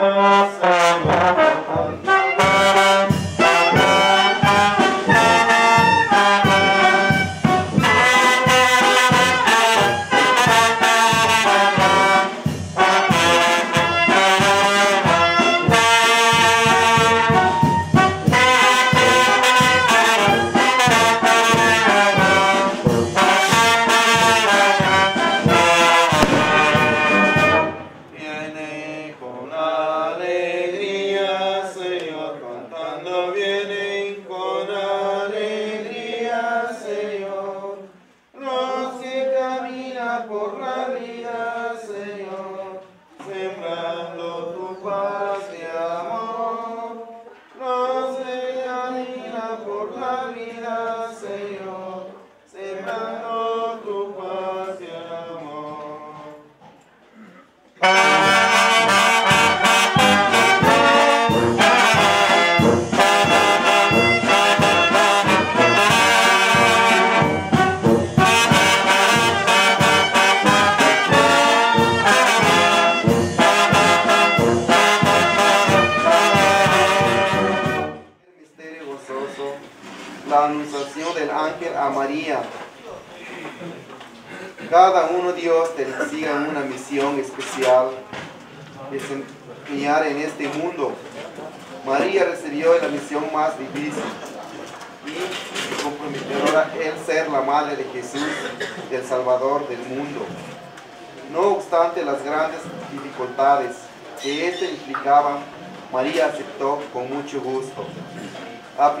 Namaste.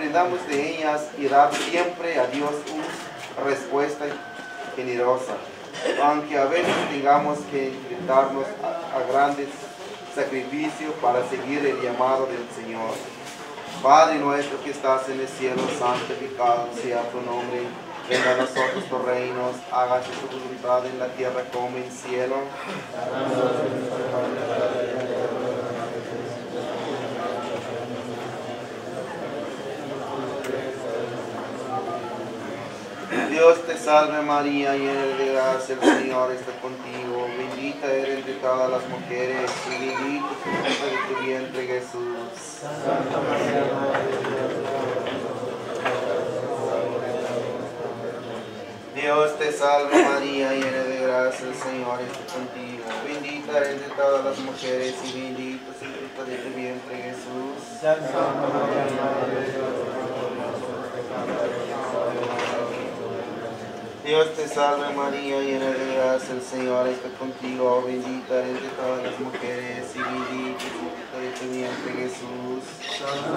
Aprendamos de ellas y dar siempre a Dios una respuesta generosa, aunque a veces tengamos que enfrentarnos a, a grandes sacrificios para seguir el llamado del Señor. Padre nuestro que estás en el cielo, santificado sea tu nombre. Venga a nosotros tu reino, hágase tu voluntad en la tierra como en el cielo. Dios te salve María, llena de gracia, el Señor está contigo. Bendita eres entre todas las mujeres y bendito es el fruto de tu vientre Jesús. Dios te salve María, llena de gracia, el Señor está contigo. Bendita eres entre todas las mujeres y bendito es el fruto de tu vientre Jesús. Dios te salve María, llena de gracia, el Señor está contigo, bendita eres de todas las mujeres y bendito es el fruto de tu vientre Jesús. Reina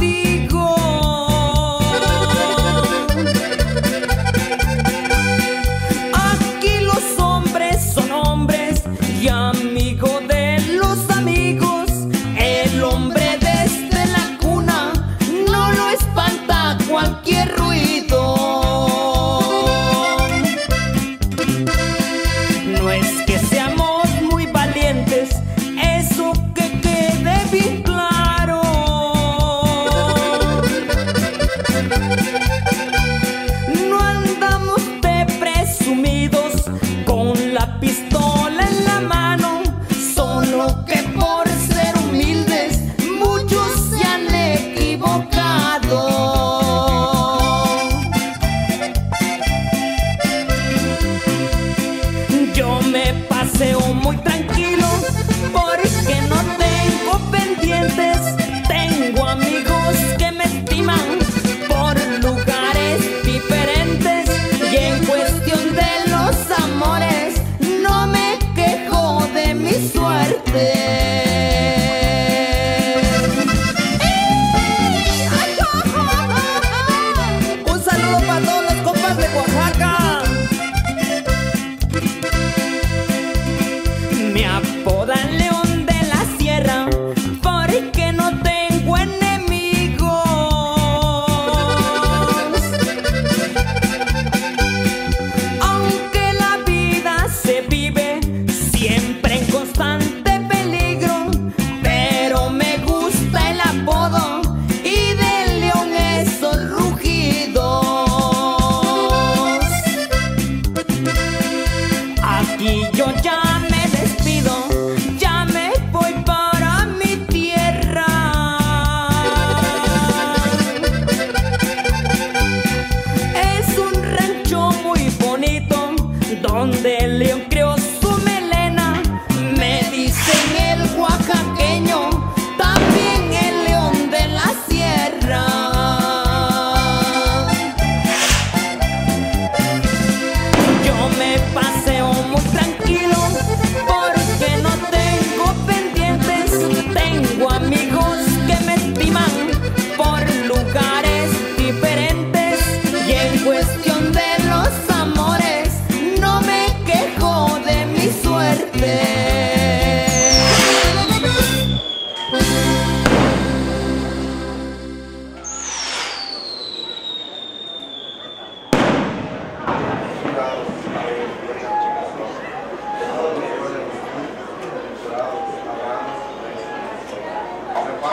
be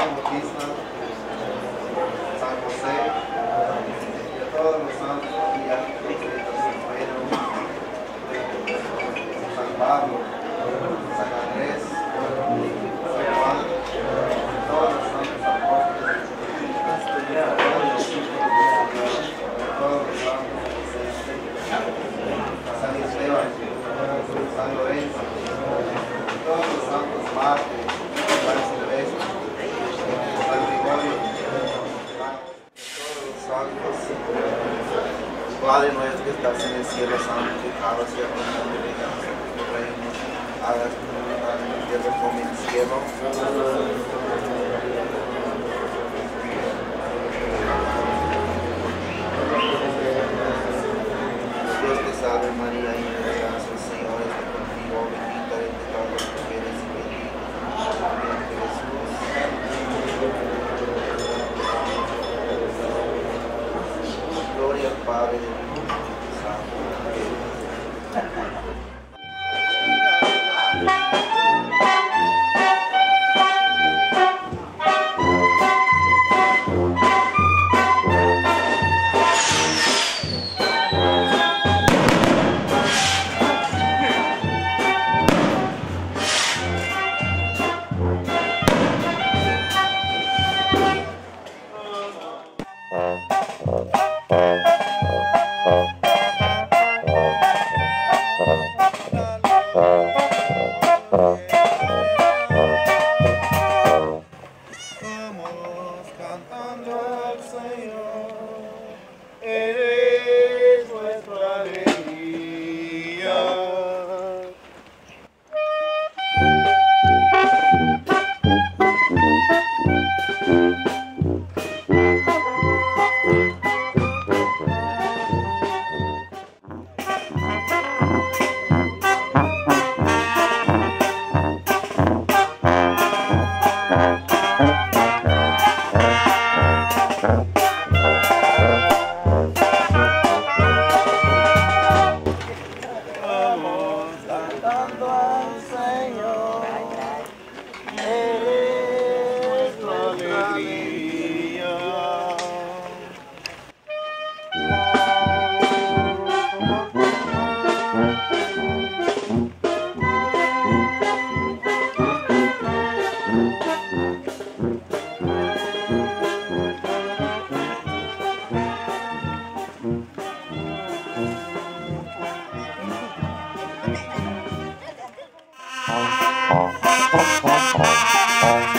San Oh.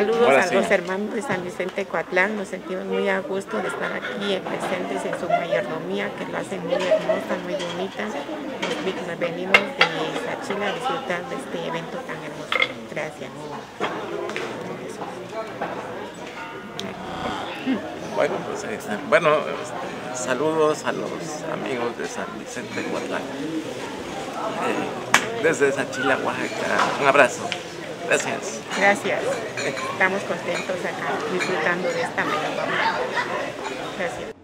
Saludos a los hermanos de San Vicente Coatlán, nos sentimos muy a gusto de estar aquí presentes en su mayordomía, que lo hacen muy hermosa, muy bonita. Nos venimos de Sachila a disfrutar de este evento tan hermoso. Gracias. Bueno, pues Bueno, este, saludos a los amigos de San Vicente Coatlán. Eh, desde Sachila, Oaxaca. Un abrazo. Gracias. Gracias. Estamos contentos acá disfrutando de esta mañana. Gracias.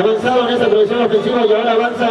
avanzado en esa producción ofensiva y ahora avanza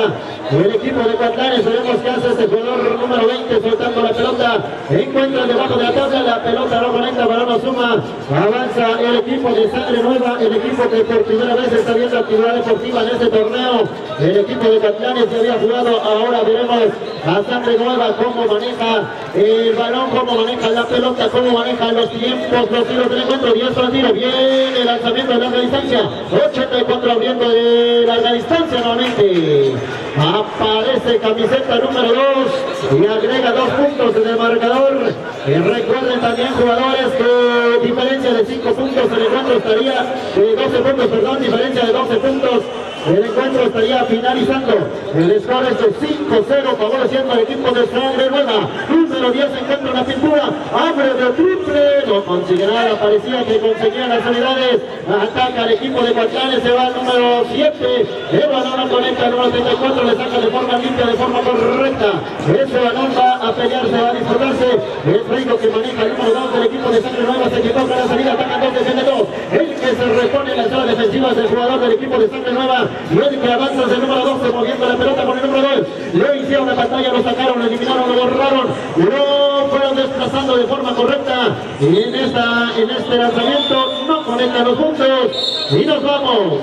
el equipo de Cuatlanes, veremos qué hace este jugador número 20 soltando la pelota, encuentra debajo de la tabla, la pelota no conecta, balón suma, avanza el equipo de Sangre Nueva, el equipo que por primera vez está viendo actividad deportiva en este torneo, el equipo de Cuatlanes que había jugado, ahora veremos Hassan Begoba, cómo maneja el balón, cómo maneja la pelota, cómo maneja los tiempos, los tiros del encuentro, 10 al tiro, bien el lanzamiento de larga distancia, 84 abriendo de larga distancia nuevamente. Aparece camiseta número 2 y agrega dos puntos en el marcador. Y recuerden también jugadores que diferencia de 5 puntos en el encuentro estaría, de 12 puntos, perdón, diferencia de 12 puntos el encuentro estaría finalizando. El score es de 5-0, favoreciendo al equipo de San Buena número 10 encuentra la pintura, abre de triple, no conseguirá, parecía que conseguía las unidades, ataca el equipo de Guachanes, se va al número 7, el balón conecta al número 34, le saca de forma limpia, de forma correcta, ese balón va a pelearse, va a disfrutarse, el rico que maneja el número 2 del equipo de Sangre Nueva, se quitó para salir, ataca 2, defende 2, el que se repone en la zona defensiva es el jugador del equipo de Sangre Nueva, y el que avanza es el número 12, moviendo la pelota por el número 2, le hicieron la pantalla, lo sacaron, lo eliminaron, lo borraron, no fueron desplazando de forma correcta en, esta, en este lanzamiento. No conectan los puntos. Y nos vamos.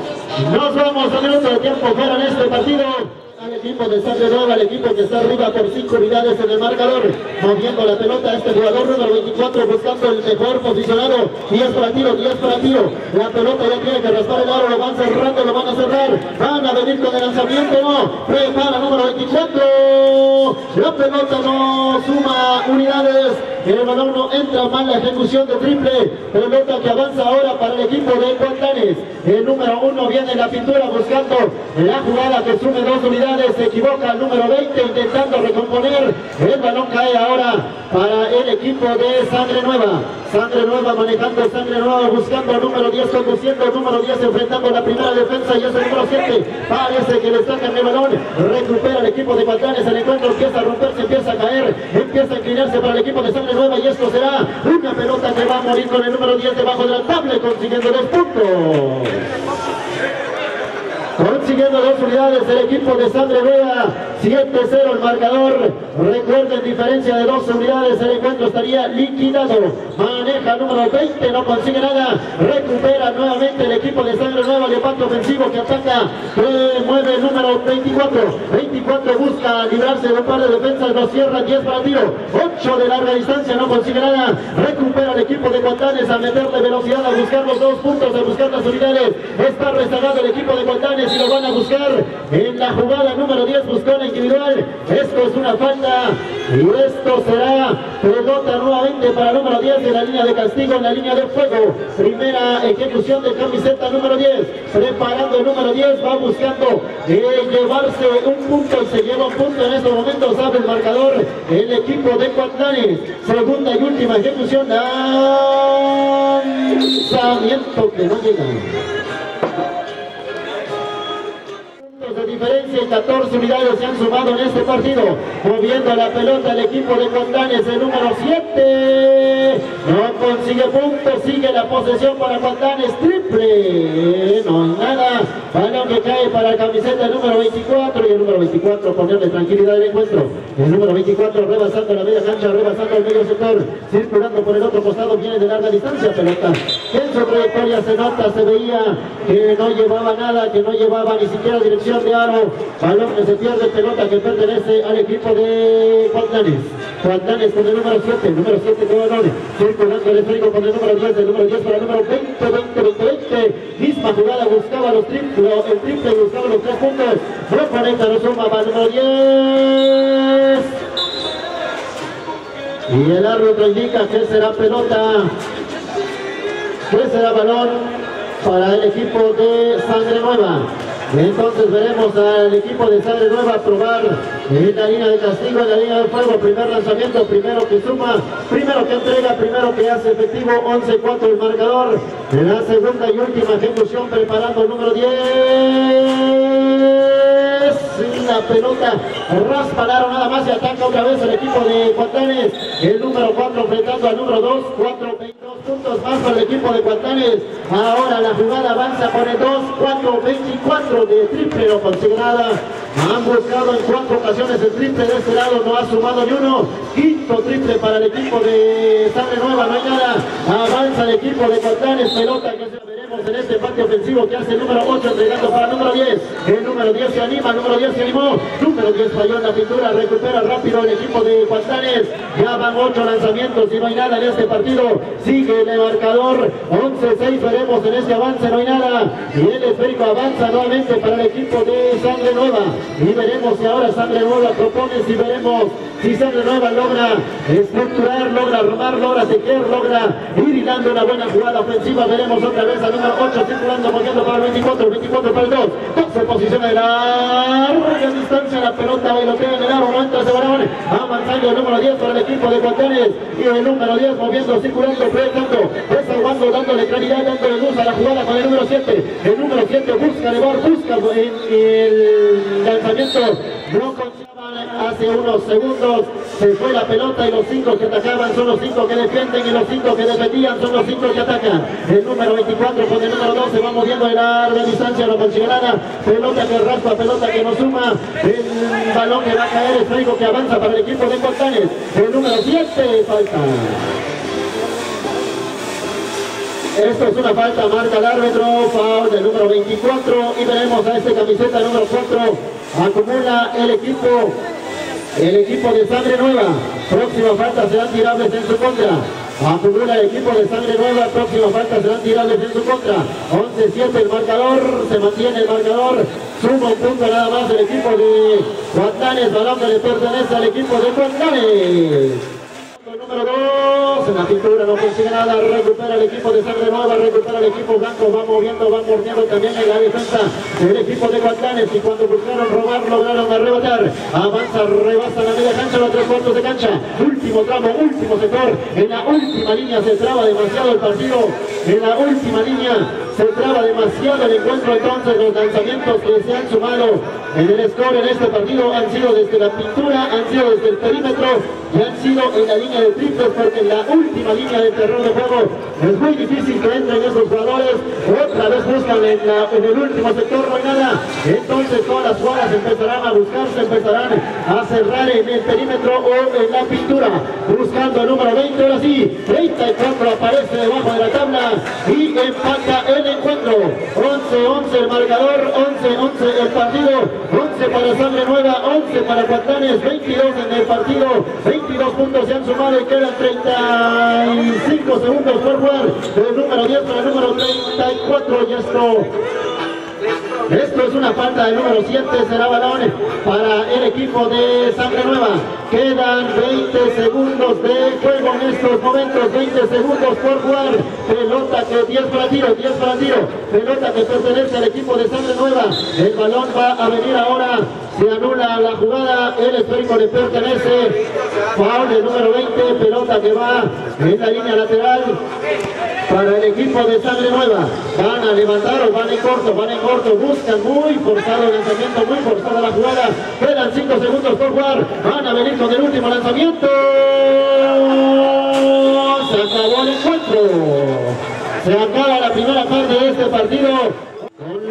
Nos vamos a minuto de tiempo fuera en este partido equipo de Nueva, al equipo que está arriba por 5 unidades en el marcador, moviendo la pelota este jugador número 24 buscando el mejor posicionado, 10 para tiro, 10 para tiro, la pelota ya tiene que raspar el aro, lo van cerrando, lo van a cerrar, van a venir con el lanzamiento, no, prepara número 24, la pelota no suma unidades, el balón no entra mal la ejecución de triple, pelota que avanza ahora para el equipo de Guantanes, el número 1 viene en la pintura buscando la jugada que sume dos unidades, se equivoca el número 20 intentando recomponer, el balón cae ahora para el equipo de Sangre Nueva, Sangre Nueva manejando Sangre Nueva buscando el número 10 conduciendo, el número 10 enfrentando la primera defensa y es el número 7, parece que le sacan el balón, recupera el equipo de Guantanes, el encuentro empieza a romperse, empieza a caer, empieza a inclinarse para el equipo de Sangre Nueva y esto será una pelota que va a morir con el número 10 debajo de la tabla consiguiendo dos puntos. Consiguiendo dos unidades el equipo de Sangre Vega, 7-0 el marcador. Recuerden, diferencia de dos unidades, el encuentro estaría liquidado. Maneja número 20, no consigue nada. Recupera nuevamente el equipo de Sangre Nueva, levante ofensivo que ataca, mueve el número 24. 24 busca librarse de un par de defensas, lo cierra, 10 para tiro. 8 de larga distancia, no consigue nada. Recupera el equipo de Guantanes a meterle velocidad, a buscar los dos puntos, a buscar las unidades. Está rezagado el equipo de Guantanes y lo van a buscar en la jugada número 10, buscó la individual. Esto es una falta y esto será pelota nuevamente para número 10 de la línea de castigo en la línea de fuego. Primera ejecución de camiseta número 10. Preparando el número 10, va buscando llevarse un punto y se lleva un punto en estos momentos. Abre el marcador el equipo de Cuatlanes. Segunda y última ejecución. Lanzamiento que no llega de diferencia y 14 unidades se han sumado en este partido. Moviendo la pelota el equipo de Condanes, el número 7. No consigue puntos, sigue la posesión para Condanes, triple. No hay nada. Balón que cae para la camiseta el número 24 y el número 24 ponerle tranquilidad al encuentro. El número 24 rebasando la media cancha, rebasando el medio sector, circulando por el otro costado, viene de larga distancia pelota. En su trayectoria se nota, se veía que no llevaba nada, que no llevaba ni siquiera dirección de aro. Balón que se pierde, pelota que pertenece al equipo de Guantanes. Guantanes con el número 7, el número 7 con balón, circulando el esférico con el número 10, el número 10 para el número 20, 20, 20, 20. Misma jugada, buscaba los triples, el triple buscaba los tres puntos. No 40, no suma para el número 10. Y el árbitro indica que será pelota, que será balón para el equipo de Sangre Nueva. Entonces veremos al equipo de Sangre Nueva probar en la línea de castigo, en la línea de fuego, primer lanzamiento, primero que suma, primero que entrega, primero que hace efectivo, 11-4 el marcador. En la segunda y última ejecución, preparando el número 10 la pelota raspa nada más y ataca otra vez el equipo de Cuatanes. El número 4 enfrentando al número 2, 4, 22 puntos más para el equipo de Cuatanes. Ahora la jugada avanza con el 2, 4, 24 de triple, no consigue nada. Han buscado en cuatro ocasiones el triple de este lado, no ha sumado ni uno. Quinto triple para el equipo de Sangre Nueva, no hay nada. Avanza el equipo de Cuatanes, pelota que se en este patio ofensivo que hace el número 8 entregando para el número 10. El número 10 se anima, el número 10 se animó. Número 10 falló en la pintura, recupera rápido el equipo de Cuatanes. Ya van 8 lanzamientos y no hay nada en este partido. Sigue el marcador, 11-6 veremos en este avance, no hay nada. Y el esférico avanza nuevamente para el equipo de Sangre Nueva. Y veremos si ahora Sangre Nueva propone, si veremos si Sangre Nueva logra estructurar, logra robar, logra tejer, logra ir dando una buena jugada ofensiva. Veremos otra vez al número 8 circulando, moviendo para el 24, 24 para el 2. 2 se posiciona de larga distancia, la pelota bailotea en el aro, no entra balón. Avanzando el número 10 para el equipo de Cuatanes y el número 10 moviendo, circulando, proyectando, desahogando, dándole claridad, dándole luz a la jugada con el número 7. El número 7 busca elevar, busca en el lanzamiento, no hace unos segundos se fue la pelota y los cinco que atacaban son los cinco que defienden y los cinco que defendían son los cinco que atacan. El número 24 con el número 12 va moviendo en larga distancia, consigue nada. Pelota que raspa, pelota que no suma. El balón que va a caer, es algo que avanza para el equipo de Portanes. El número 7 falta. Esto es una falta, marca el árbitro, foul del número 24 y veremos a este camiseta número 4 acumula el equipo el equipo de Sangre Nueva. Próxima falta serán tirables en su contra. Acumula el equipo de Sangre Nueva. Próxima falta serán tirables en su contra. 11-7 el marcador. Se mantiene el marcador. Suma un punto nada más el equipo de Guantanes. Balón que le pertenece al equipo de Guantanes número 2, en la pintura no consigue nada, recupera el equipo de Sangre Nueva, recupera el equipo blanco, va moviendo, va mordiendo también en la defensa del equipo de Guantanes y cuando buscaron robar, lograron arrebatar, avanza, rebasa la media cancha, los tres cuartos de cancha, último tramo, último sector, en la última línea se traba demasiado el partido, en la última línea se traba demasiado el encuentro. Entonces los lanzamientos que se han sumado en el score en este partido han sido desde la pintura, han sido desde el perímetro y han sido en la línea de triples porque en la última línea del terreno de juego es muy difícil que entren esos jugadores. Otra vez buscan en, en el último sector no hay nada. Entonces todas las jugadas empezarán a buscarse empezarán a cerrar en el perímetro o en la pintura buscando el número 20 ahora sí 34 aparece debajo de la tabla y empata el encuentro. 11-11 el marcador, 11-11 el partido, 11 para Sangre Nueva, 11 para Guantanes, 22 en el partido, 22 puntos se han sumado y quedan 35 segundos por jugar. Del número 10 para el número 34 y esto esto es una falta de número 7, será balón para el equipo de Sangre Nueva. Quedan 20 segundos de juego en estos momentos, 20 segundos por jugar. Pelota que 10 para tiro, 10 para tiro. Pelota que pertenece al equipo de Sangre Nueva. El balón va a venir ahora. Se anula la jugada, el esférico le pertenece. Foul el número 20, pelota que va en la línea lateral para el equipo de Sangre Nueva. Van a levantar van en corto, van en corto, buscan muy forzado el lanzamiento, muy forzada la jugada. Quedan 5 segundos por jugar. Van a venir con el último lanzamiento. Se acabó el encuentro. Se acaba la primera parte de este partido.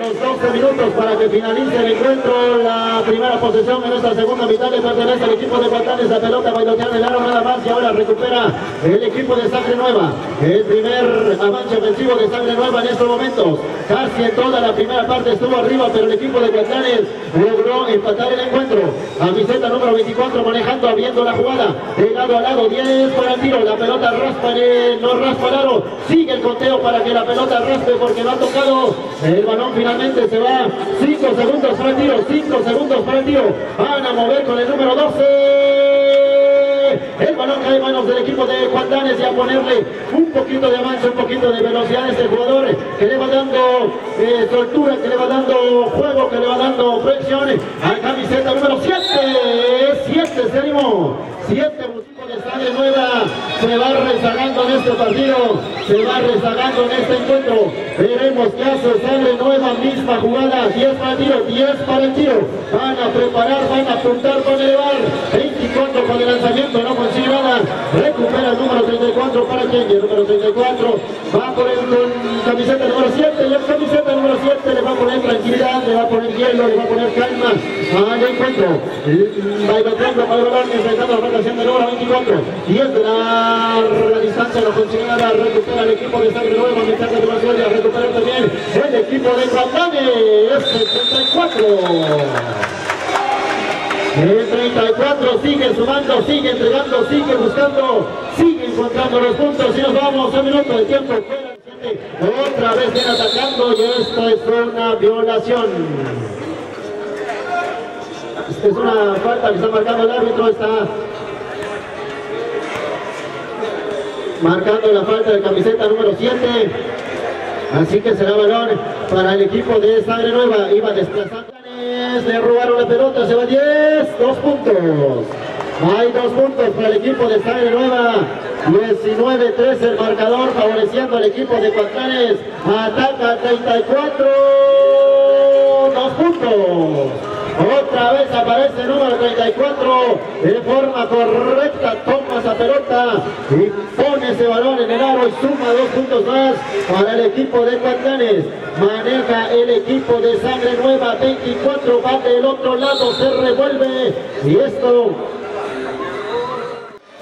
Con los 12 minutos para que finalice el encuentro, la primera posesión en esta segunda mitad le pertenece al equipo de Guantanes, la pelota bailoteando el aro nada más y ahora recupera el equipo de Sangre Nueva. El primer avance ofensivo de Sangre Nueva en estos momentos. Casi en toda la primera parte estuvo arriba, pero el equipo de Guantanes logró empatar el encuentro. Camiseta número 24 manejando, abriendo la jugada. De lado a lado, 10 para el tiro. La pelota raspa, no raspa el aro. Sigue el conteo para que la pelota raspe porque no ha tocado el se va. 5 segundos para el tiro, 5 segundos para el tiro. Van a mover con el número 12. El balón cae en manos del equipo de Juan y a ponerle un poquito de avance, un poquito de velocidad a este jugador que le va dando eh, que le va dando juego, que le va dando presión al camiseta número 7. 7 se animó. 7 de sangre nueva se va rezagando en este partido, se va rezagando en este encuentro. Veremos qué hace sangre nueva, misma jugada, 10 para el tiro, 10 para el tiro. Van a preparar, van a apuntar, a elevar. 24 con el lanzamiento, no consigue nada. Recupera el número 34 para Kenji, el número 34 va poner con camiseta número 7 y el camiseta número 7 le va a poner tranquilidad, le va a poner hielo, le va a poner calma al encuentro. Bailoteando para el balón, enfrentando la rotación de número 24. Y es de la, distancia, lo consigue nada, recupera el equipo de Sangre Nueva, mitad de la suerte, recupera también el equipo de Guadalajara, es el 34. El 34 sigue sumando, sigue entregando, sigue buscando, sigue encontrando los puntos y nos vamos a un minuto de tiempo. Otra vez viene atacando y esto es una violación. Es una falta que está marcando el árbitro, está marcando la falta de camiseta número 7. Así que será balón para el equipo de Sangre Nueva. Iba desplazando. Le robaron la pelota, se va 10, dos puntos. Hay dos puntos para el equipo de Sangre Nueva. 19-13 el marcador favoreciendo al equipo de Cuantanes. Ataca 34. Dos puntos. Otra vez aparece el número 34 de forma correcta. Toma esa pelota y pone ese balón en el aro y suma dos puntos más para el equipo de Cuantanes. Maneja el equipo de Sangre Nueva. 24 va del otro lado, se revuelve y esto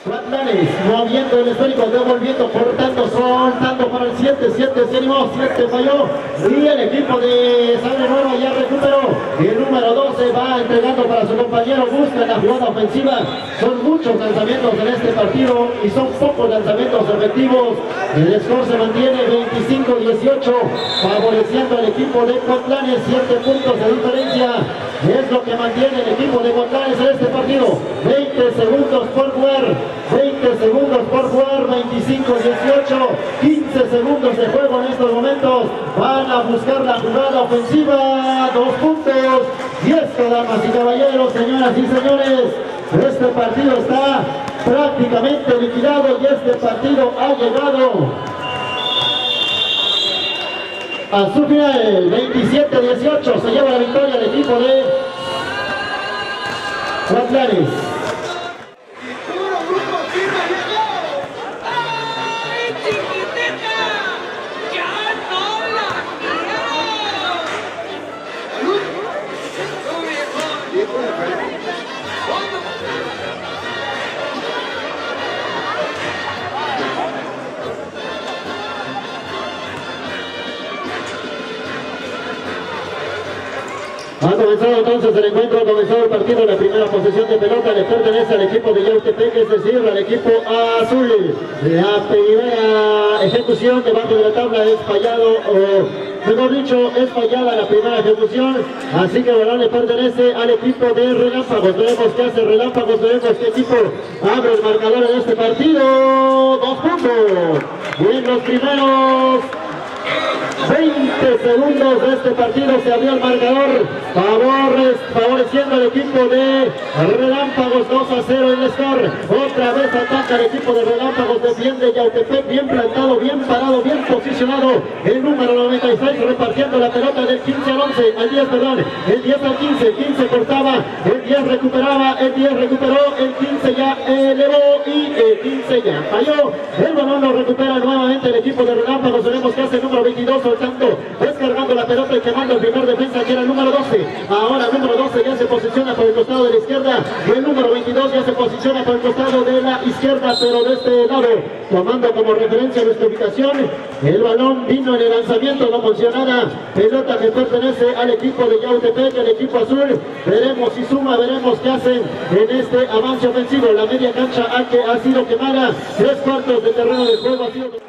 Guantanes, moviendo el esférico, devolviendo, cortando, soltando para el 7, 7 se animó, 7 falló, y el equipo de Sangre Nueva ya recuperó, el número 12 va entregando para su compañero, busca la jugada ofensiva. Son muchos lanzamientos en este partido y son pocos lanzamientos efectivos. El score se mantiene 25-18, favoreciendo al equipo de Cotlanes, 7 puntos de diferencia. Es lo que mantiene el equipo de Cotlanes en este partido. 20 segundos por jugar, 20 segundos por jugar, 25-18, 15 segundos de juego en estos momentos. Van a buscar la jugada ofensiva, dos puntos. Y esto, damas y caballeros, señoras y señores, este partido está prácticamente liquidado y este partido ha llegado a su final, 27-18, se lleva la victoria el equipo de Atlanes. Ha comenzado entonces el encuentro, ha comenzado el partido, la primera posesión de pelota le pertenece al equipo de Yautepec, es decir, al equipo azul. La primera ejecución debajo de la tabla es fallado, o mejor dicho, es fallada la primera ejecución, así que el balón le pertenece al equipo de Relámpagos. Veremos qué hace Relámpagos, veremos qué equipo abre el marcador en este partido. Dos puntos. Los primeros 20 segundos de este partido se abrió el marcador favores, favoreciendo al equipo de Relámpagos 2 a 0 en el score otra vez ataca el equipo de Relámpagos defiende Yautepec bien plantado, bien parado, bien posicionado. El número 96 repartiendo la pelota del 15 al 11 al 10 perdón, el 10 al 15 el 15 cortaba, el 10 recuperaba el 10 recuperó, el 15 ya elevó y el 15 ya falló. El balón lo recupera nuevamente el equipo de Relámpagos veremos que hace el número 22 soltando, quemando el primer defensa que era el número 12. Ahora el número 12 ya se posiciona por el costado de la izquierda y el número 22 ya se posiciona por el costado de la izquierda, pero de este lado, tomando como referencia nuestra ubicación, el balón vino en el lanzamiento, no funcionada, pelota que pertenece al equipo de Yautepec, el equipo azul, veremos si suma, veremos qué hacen en este avance ofensivo, la media cancha ha, que ha sido quemada, tres cuartos de terreno de juego ha sido...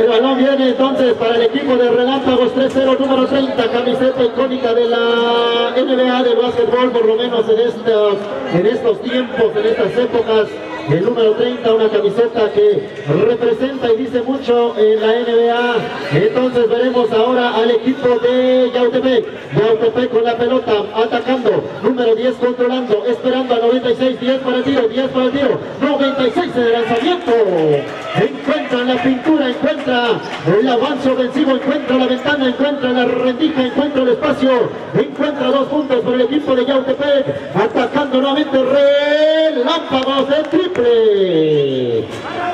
El balón viene entonces para el equipo de Relámpagos 3-0, número 30, camiseta icónica de la NBA del básquetbol, por lo menos en en estos tiempos, en estas épocas. El número 30, una camiseta que representa y dice mucho en la NBA. Entonces veremos ahora al equipo de Yautepec. Yautepec con la pelota, atacando. Número 10 controlando, esperando a 96, 10 para el tiro, 10 para el tiro. 96 en el lanzamiento. Encuentra la pintura, encuentra el avance ofensivo, encuentra la ventana, encuentra la rendija, encuentra el espacio, encuentra dos puntos por el equipo de Yautepec, atacando nuevamente relámpagos de triple.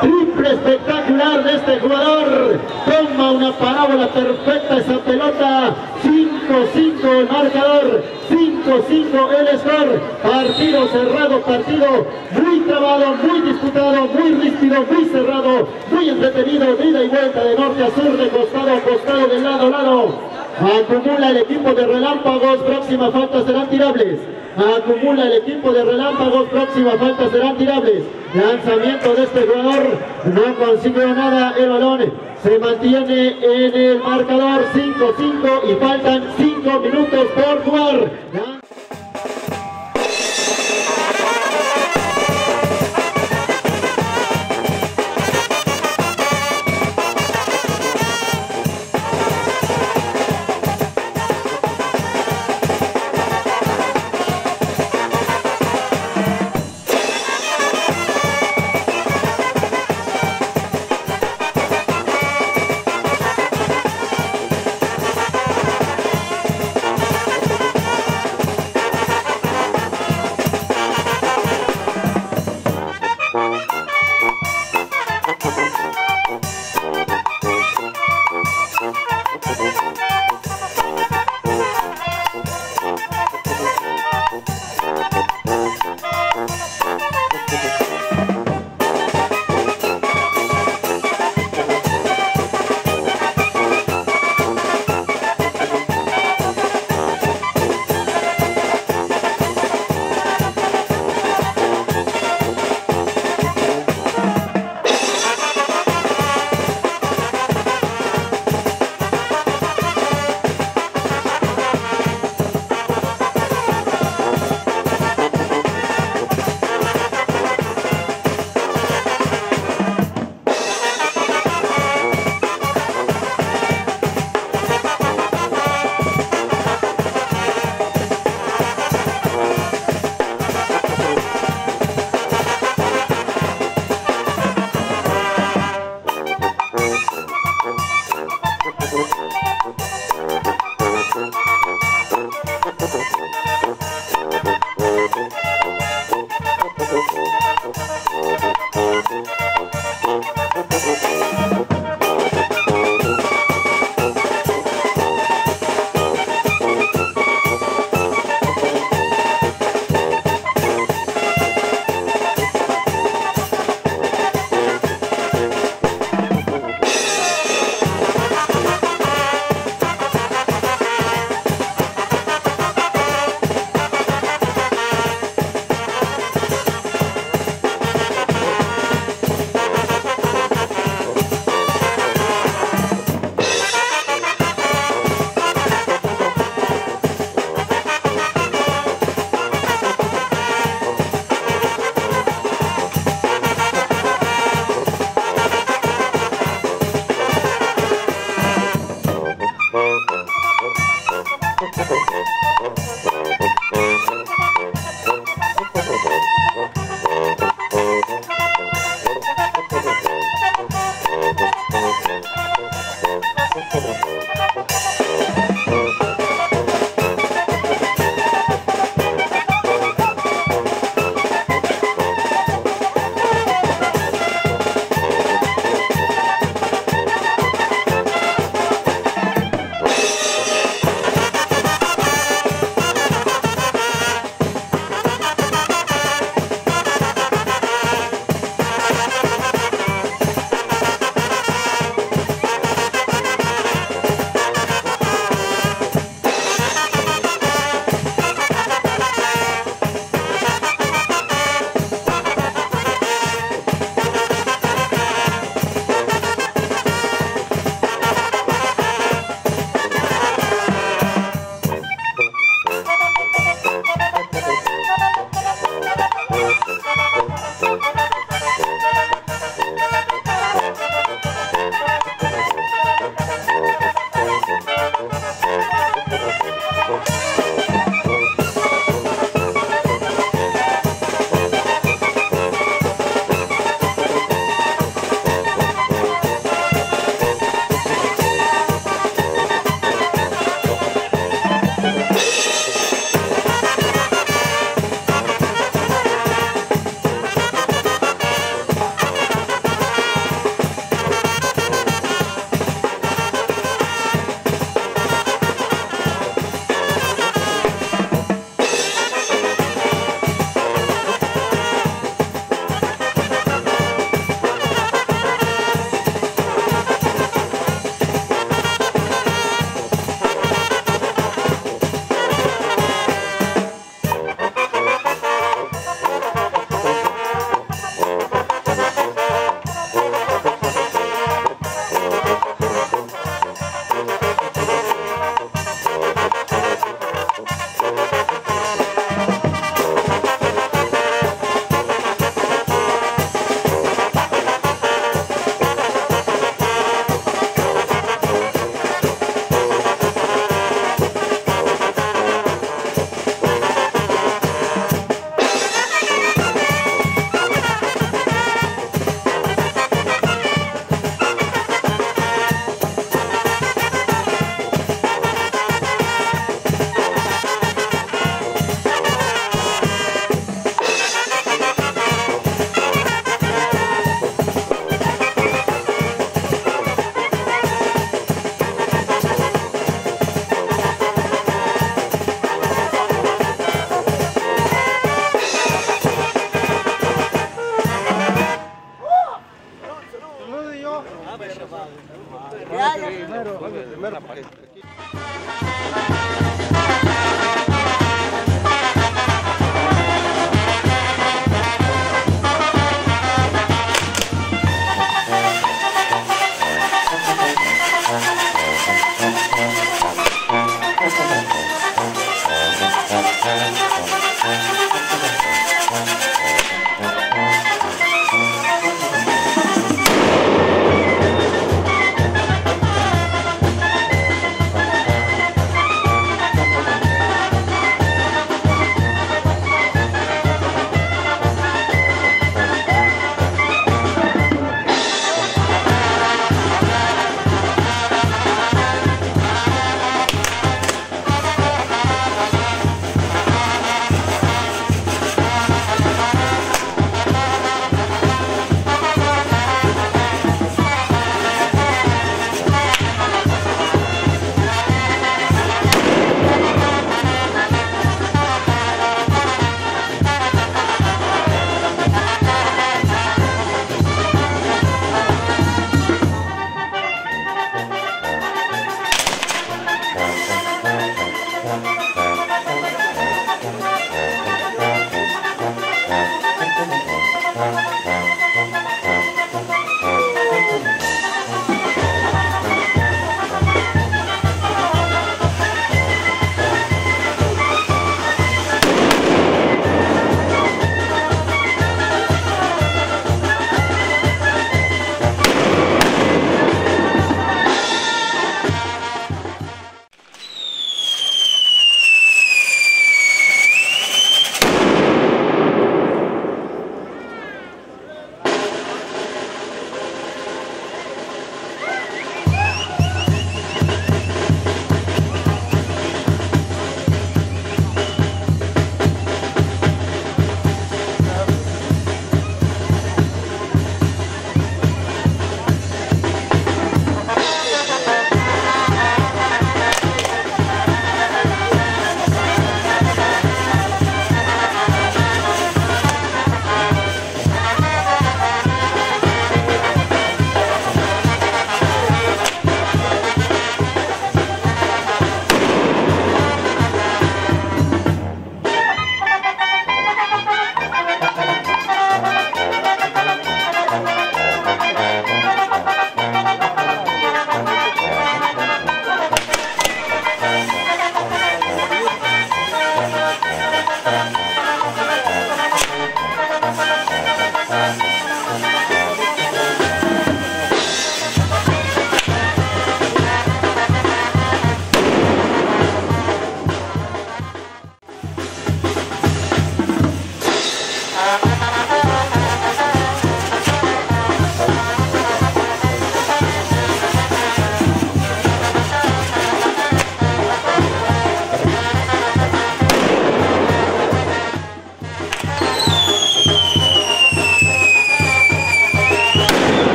Triple espectacular de este jugador. Toma una parábola perfecta esa pelota. 5-5 el marcador. 5-5 el score. Partido cerrado, partido muy trabado, muy disputado, muy ríspido, muy cerrado, muy entretenido. De ida y vuelta de norte a sur, de costado a costado, de lado a lado. Acumula el equipo de Relámpagos, próxima falta serán tirables. Acumula el equipo de Relámpagos, próxima falta serán tirables. Lanzamiento de este jugador, no consiguió nada el balón. Se mantiene en el marcador 5-5 y faltan 5 minutos por jugar.